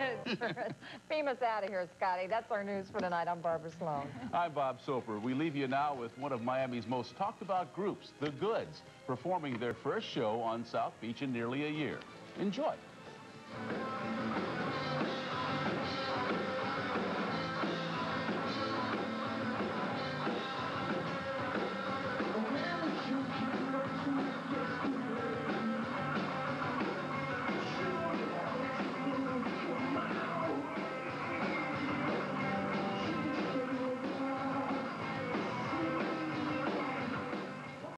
minutes. Beam us out of here, Scotty. That's our news for tonight. I'm Barbara Sloan. I'm Bob Soper. We leave you now with one of Miami's most talked about groups, The Goods, performing their first show on South Beach in nearly a year. Enjoy.